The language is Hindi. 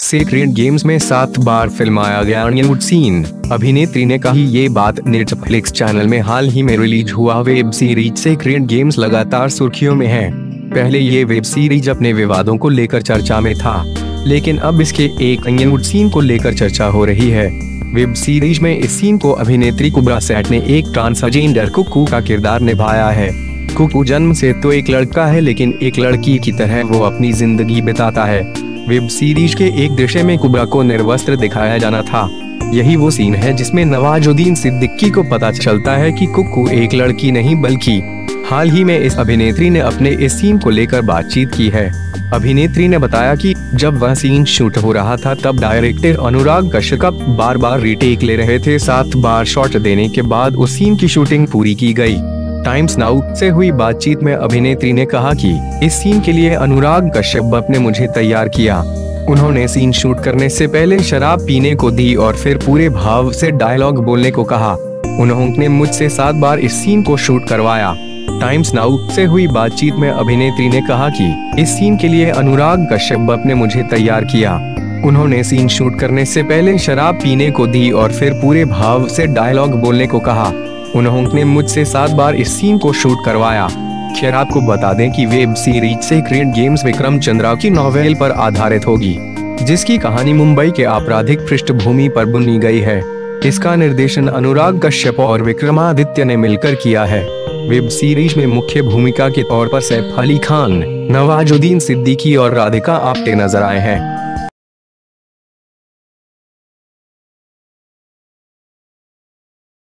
सेक्रेड गेम्स में सात बार फिल्माया गया अनियनवुड सीन अभिनेत्री ने कही, ये बात नेटफ्लिक्स चैनल में हाल ही में रिलीज़ हुआ। वेब सीरीज़ सेक्रेड गेम्स लगातार सुर्खियों में है। पहले ये वेब सीरीज़ अपने विवादों को लेकर चर्चा में था। लेकिन अब इसके एक अनियनवुड सीन को लेकर चर्चा हो रही है। वेब सीरीज़ में इस सीन को अभिनेत्री कुबरा सेट ने एक ट्रांसजेंडर कुकू का किरदार निभाया है। कुकू जन्म से तो एक लड़का है, लेकिन एक लड़की की तरह वो अपनी ज़िंदगी बिताता है। वेब सीरीज़ के एक दृश्य में कुबरा को निर्वस्त्र दिखाया जाना था। यही वो सीन है जिसमें नवाजुद्दीन सिद्दीकी को पता चलता है कि कुकू एक लड़की नहीं बल्कि हाल ही में इस अभिनेत्री ने अपने इस सीन को लेकर बातचीत की है। अभिनेत्री ने बताया कि जब वह सीन शूट हो रहा था तब डायरेक्टर अनुराग कश्यप बार बार रिटेक ले रहे थे, सात बार शॉट देने के बाद उस सीन की शूटिंग पूरी की गई। टाइम्स नाउ से हुई बातचीत में अभिनेत्री ने कहा कि इस सीन के लिए अनुराग कश्यप ने मुझे तैयार किया। उन्होंने सीन शूट करने से पहले शराब पीने को दी और फिर पूरे भाव से डायलॉग बोलने को कहा। उन्होंने मुझसे सात बार इस सीन को शूट करवाया। टाइम्स नाउ से हुई बातचीत में अभिनेत्री ने कहा कि इस सीन के लिए अनुराग कश्यप ने मुझे तैयार किया। उन्होंने सीन शूट करने से पहले शराब पीने को दी और फिर पूरे भाव से डायलॉग बोलने को कहा। उन्होंने मुझसे सात बार इस सीन को शूट करवाया। खैर, आपको बता दें कि web series sacred games Vikram Chandra की नॉवेल पर आधारित होगी, जिसकी कहानी मुंबई के आपराधिक पृष्ठभूमि पर बुनी गई है। इसका निर्देशन अनुराग कश्यप और विक्रमादित्य ने मिलकर किया है। वेब सीरीज़ में मुख्य भूमिका के तौर पर सैफ अली खान, नवाजुद्दीन सिद्दीकी और राधिका आप्टे नज़र आए हैं।